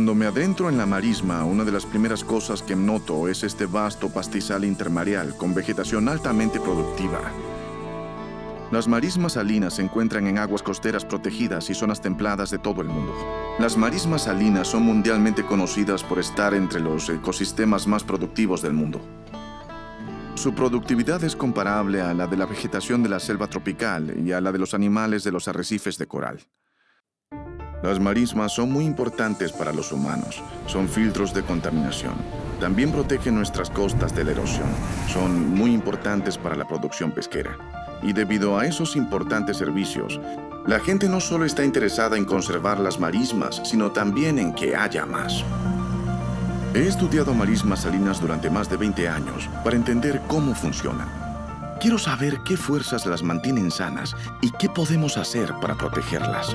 Cuando me adentro en la marisma, una de las primeras cosas que noto es este vasto pastizal intermareal con vegetación altamente productiva. Las marismas salinas se encuentran en aguas costeras protegidas y zonas templadas de todo el mundo. Las marismas salinas son mundialmente conocidas por estar entre los ecosistemas más productivos del mundo. Su productividad es comparable a la de la vegetación de la selva tropical y a la de los animales de los arrecifes de coral. Las marismas son muy importantes para los humanos. Son filtros de contaminación. También protegen nuestras costas de la erosión. Son muy importantes para la producción pesquera. Y debido a esos importantes servicios, la gente no solo está interesada en conservar las marismas, sino también en que haya más. He estudiado marismas salinas durante más de 20 años para entender cómo funcionan. Quiero saber qué fuerzas las mantienen sanas y qué podemos hacer para protegerlas.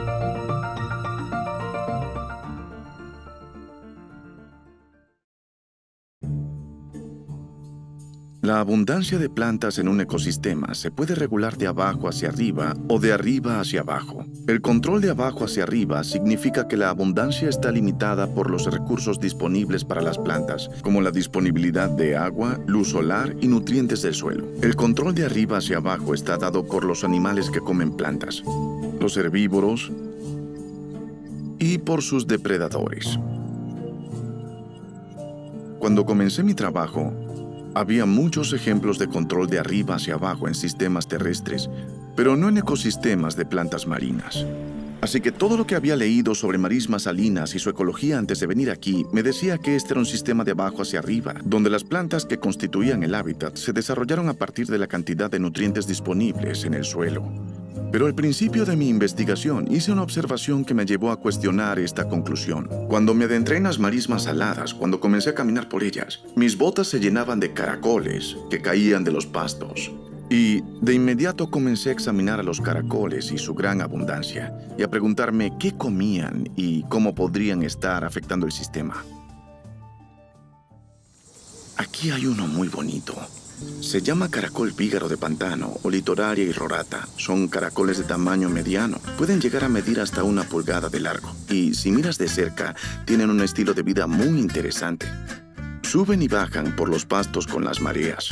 La abundancia de plantas en un ecosistema se puede regular de abajo hacia arriba o de arriba hacia abajo. El control de abajo hacia arriba significa que la abundancia está limitada por los recursos disponibles para las plantas, como la disponibilidad de agua, luz solar y nutrientes del suelo. El control de arriba hacia abajo está dado por los animales que comen plantas, los herbívoros y por sus depredadores. Cuando comencé mi trabajo, había muchos ejemplos de control de arriba hacia abajo en sistemas terrestres, pero no en ecosistemas de plantas marinas. Así que todo lo que había leído sobre marismas salinas y su ecología antes de venir aquí me decía que este era un sistema de abajo hacia arriba, donde las plantas que constituían el hábitat se desarrollaron a partir de la cantidad de nutrientes disponibles en el suelo. Pero al principio de mi investigación hice una observación que me llevó a cuestionar esta conclusión. Cuando me adentré en las marismas saladas, cuando comencé a caminar por ellas, mis botas se llenaban de caracoles que caían de los pastos. Y de inmediato comencé a examinar a los caracoles y su gran abundancia, y a preguntarme qué comían y cómo podrían estar afectando el sistema. Aquí hay uno muy bonito. Se llama caracol pígaro de pantano o litoraria y rorata. Son caracoles de tamaño mediano. Pueden llegar a medir hasta una pulgada de largo. Y si miras de cerca, tienen un estilo de vida muy interesante. Suben y bajan por los pastos con las mareas.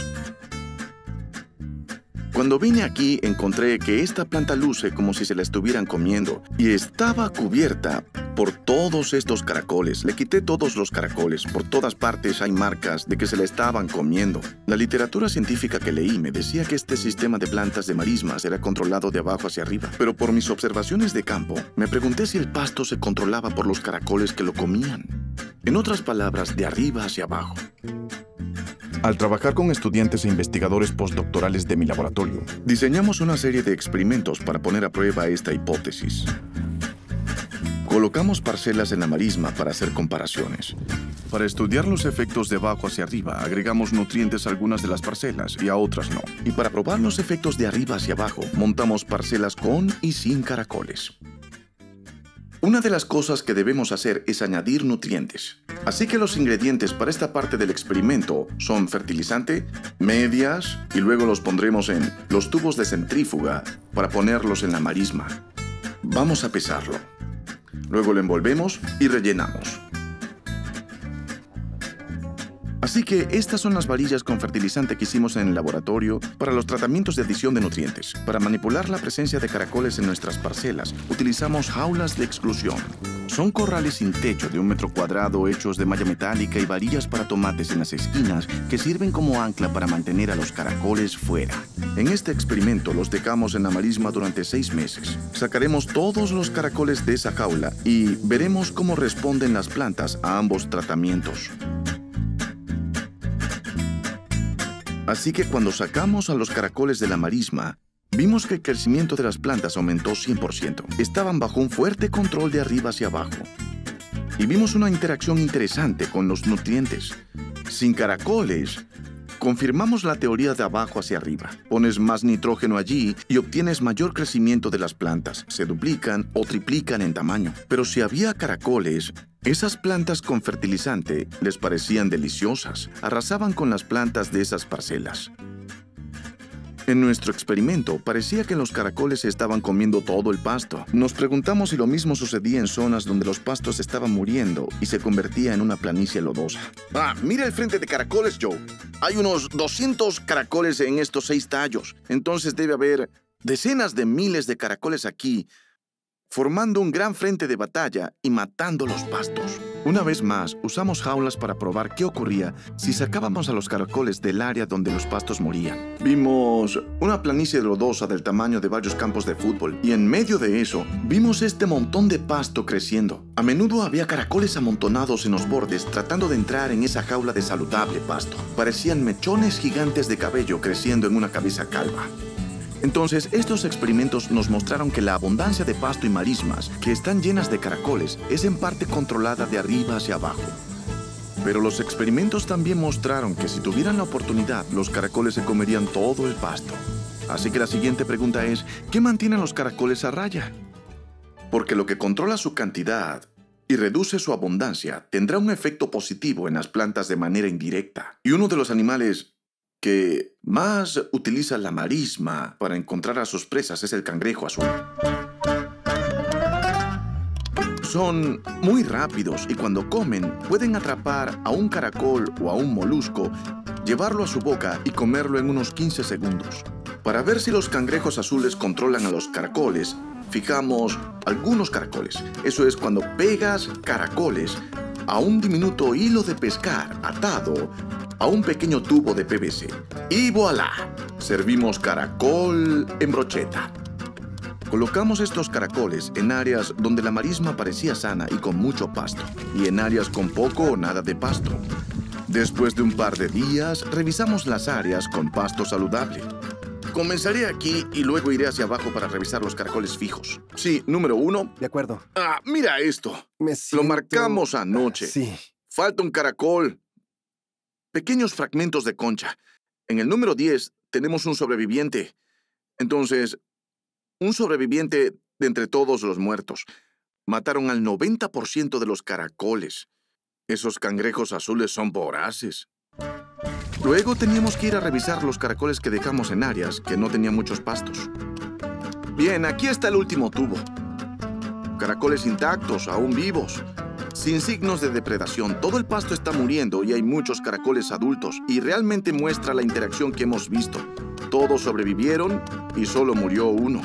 Cuando vine aquí encontré que esta planta luce como si se la estuvieran comiendo y estaba cubierta por todos estos caracoles. Le quité todos los caracoles. Por todas partes hay marcas de que se la estaban comiendo. La literatura científica que leí me decía que este sistema de plantas de marismas era controlado de abajo hacia arriba. Pero por mis observaciones de campo, me pregunté si el pasto se controlaba por los caracoles que lo comían. En otras palabras, de arriba hacia abajo. Al trabajar con estudiantes e investigadores postdoctorales de mi laboratorio, diseñamos una serie de experimentos para poner a prueba esta hipótesis. Colocamos parcelas en la marisma para hacer comparaciones. Para estudiar los efectos de abajo hacia arriba, agregamos nutrientes a algunas de las parcelas y a otras no. Y para probar los efectos de arriba hacia abajo, montamos parcelas con y sin caracoles. Una de las cosas que debemos hacer es añadir nutrientes. Así que los ingredientes para esta parte del experimento son fertilizante, medias y luego los pondremos en los tubos de centrífuga para ponerlos en la marisma. Vamos a pesarlo. Luego lo envolvemos y rellenamos. Así que estas son las varillas con fertilizante que hicimos en el laboratorio para los tratamientos de adición de nutrientes. Para manipular la presencia de caracoles en nuestras parcelas, utilizamos jaulas de exclusión. Son corrales sin techo de un metro cuadrado hechos de malla metálica y varillas para tomates en las esquinas que sirven como ancla para mantener a los caracoles fuera. En este experimento los dejamos en la marisma durante seis meses. Sacaremos todos los caracoles de esa jaula y veremos cómo responden las plantas a ambos tratamientos. Así que cuando sacamos a los caracoles de la marisma, vimos que el crecimiento de las plantas aumentó 100%. Estaban bajo un fuerte control de arriba hacia abajo. Y vimos una interacción interesante con los nutrientes. Sin caracoles, confirmamos la teoría de abajo hacia arriba. Pones más nitrógeno allí y obtienes mayor crecimiento de las plantas. Se duplican o triplican en tamaño. Pero si había caracoles, esas plantas con fertilizante les parecían deliciosas. Arrasaban con las plantas de esas parcelas. En nuestro experimento, parecía que los caracoles estaban comiendo todo el pasto. Nos preguntamos si lo mismo sucedía en zonas donde los pastos estaban muriendo y se convertía en una planicie lodosa. Ah, mira el frente de caracoles, Joe. Hay unos 200 caracoles en estos seis tallos. Entonces debe haber decenas de miles de caracoles aquí, formando un gran frente de batalla y matando los pastos. Una vez más, usamos jaulas para probar qué ocurría si sacábamos a los caracoles del área donde los pastos morían. Vimos una planicie lodosa del tamaño de varios campos de fútbol y en medio de eso vimos este montón de pasto creciendo. A menudo había caracoles amontonados en los bordes tratando de entrar en esa jaula de saludable pasto. Parecían mechones gigantes de cabello creciendo en una cabeza calva. Entonces, estos experimentos nos mostraron que la abundancia de pasto y marismas, que están llenas de caracoles, es en parte controlada de arriba hacia abajo. Pero los experimentos también mostraron que si tuvieran la oportunidad, los caracoles se comerían todo el pasto. Así que la siguiente pregunta es, ¿qué mantiene a los caracoles a raya? Porque lo que controla su cantidad y reduce su abundancia tendrá un efecto positivo en las plantas de manera indirecta. Y uno de los animales que más utiliza la marisma para encontrar a sus presas es el cangrejo azul. Son muy rápidos y cuando comen pueden atrapar a un caracol o a un molusco, llevarlo a su boca y comerlo en unos 15 segundos. Para ver si los cangrejos azules controlan a los caracoles, fijamos algunos caracoles. Eso es cuando pegas caracoles a un diminuto hilo de pescar atado a un pequeño tubo de PVC. Y voilà, servimos caracol en brocheta. Colocamos estos caracoles en áreas donde la marisma parecía sana y con mucho pasto, y en áreas con poco o nada de pasto. Después de un par de días, revisamos las áreas con pasto saludable. Comenzaré aquí y luego iré hacia abajo para revisar los caracoles fijos. Sí, número uno. De acuerdo. Ah, mira esto. Lo marcamos anoche. Sí. Falta un caracol pequeños fragmentos de concha. En el número 10 tenemos un sobreviviente. Entonces, un sobreviviente de entre todos los muertos. Mataron al 90% de los caracoles. Esos cangrejos azules son voraces. Luego teníamos que ir a revisar los caracoles que dejamos en áreas que no tenían muchos pastos. Bien, aquí está el último tubo. Caracoles intactos, aún vivos sin signos de depredación. Todo el pasto está muriendo y hay muchos caracoles adultos y realmente muestra la interacción que hemos visto. Todos sobrevivieron y solo murió uno.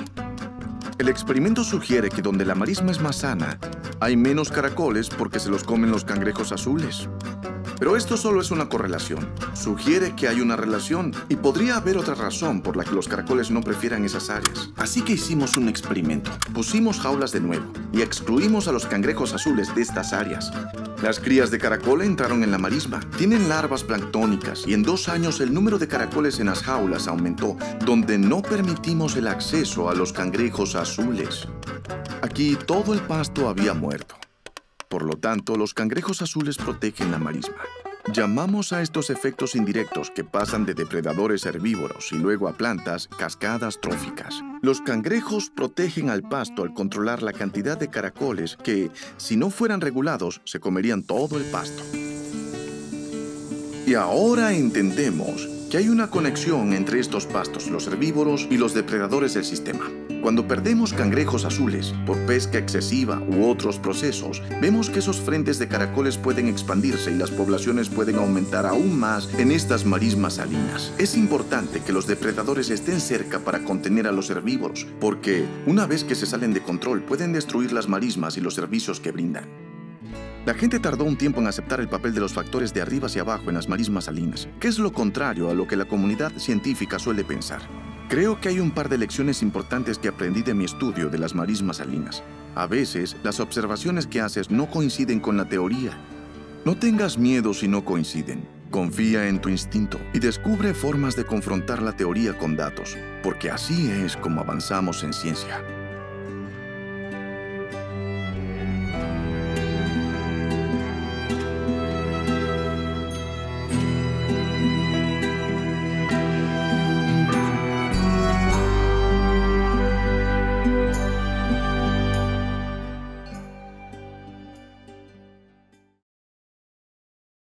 El experimento sugiere que donde la marisma es más sana, hay menos caracoles porque se los comen los cangrejos azules. Pero esto solo es una correlación. Sugiere que hay una relación y podría haber otra razón por la que los caracoles no prefieran esas áreas. Así que hicimos un experimento. Pusimos jaulas de nuevo y excluimos a los cangrejos azules de estas áreas. Las crías de caracol entraron en la marisma. Tienen larvas planctónicas y en dos años el número de caracoles en las jaulas aumentó, donde no permitimos el acceso a los cangrejos azules. Aquí todo el pasto había muerto. Por lo tanto, los cangrejos azules protegen la marisma. Llamamos a estos efectos indirectos que pasan de depredadores herbívoros y luego a plantas cascadas tróficas. Los cangrejos protegen al pasto al controlar la cantidad de caracoles que, si no fueran regulados, se comerían todo el pasto. Y ahora entendemos que hay una conexión entre estos pastos, los herbívoros y los depredadores del sistema. Cuando perdemos cangrejos azules por pesca excesiva u otros procesos, vemos que esos frentes de caracoles pueden expandirse y las poblaciones pueden aumentar aún más en estas marismas salinas. Es importante que los depredadores estén cerca para contener a los herbívoros, porque una vez que se salen de control pueden destruir las marismas y los servicios que brindan. La gente tardó un tiempo en aceptar el papel de los factores de arriba hacia abajo en las marismas salinas, que es lo contrario a lo que la comunidad científica suele pensar. Creo que hay un par de lecciones importantes que aprendí de mi estudio de las marismas salinas. A veces, las observaciones que haces no coinciden con la teoría. No tengas miedo si no coinciden. Confía en tu instinto y descubre formas de confrontar la teoría con datos, porque así es como avanzamos en ciencia.